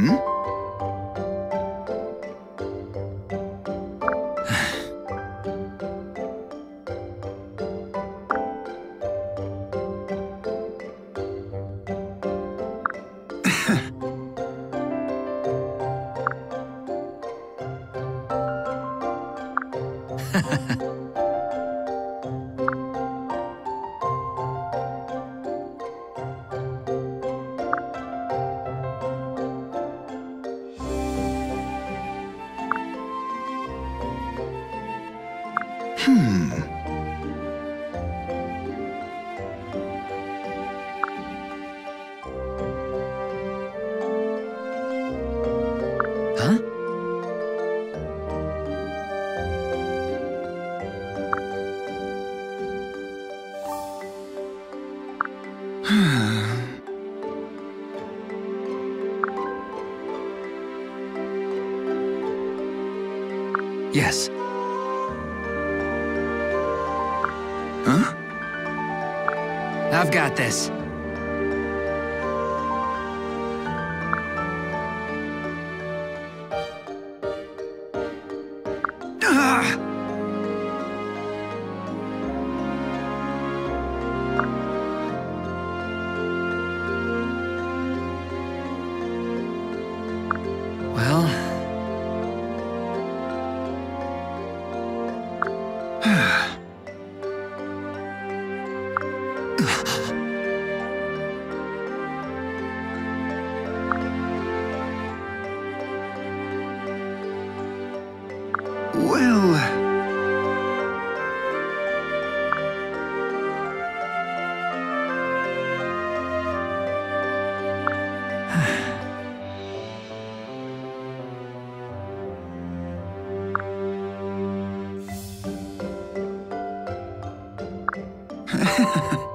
ん Ha ha ha. Huh? yes. I've got this. Well...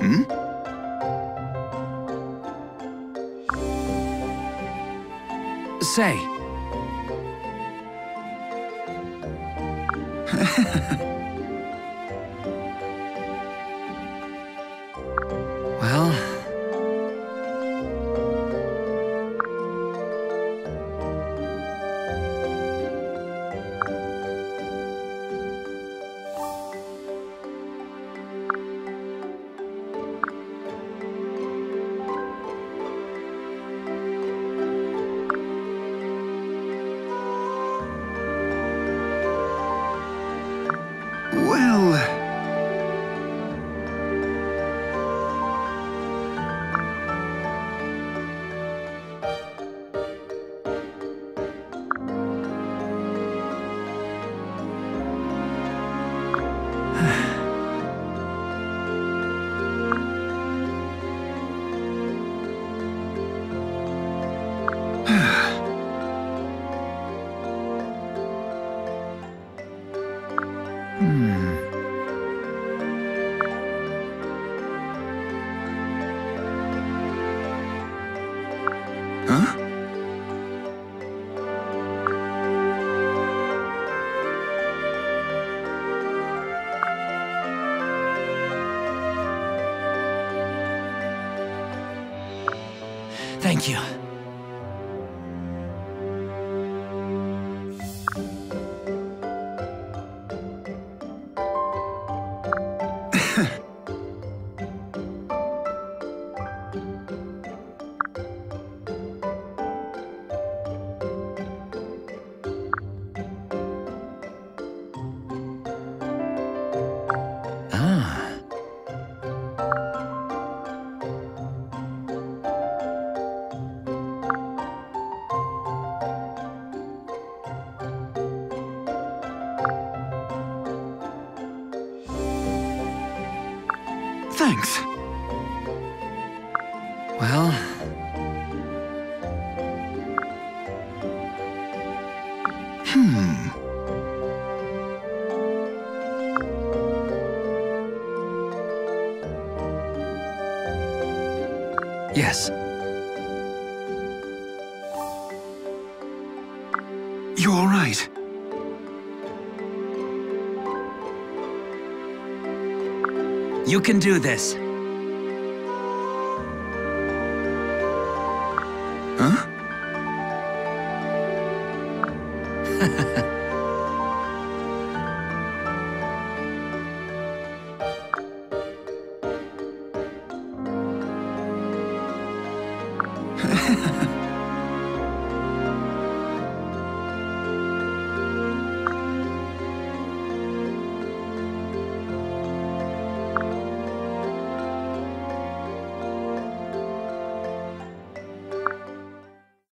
Hmm? Say. Huh? Thank you. Thanks. Well... Hmm... Yes. You're all right? You can do this.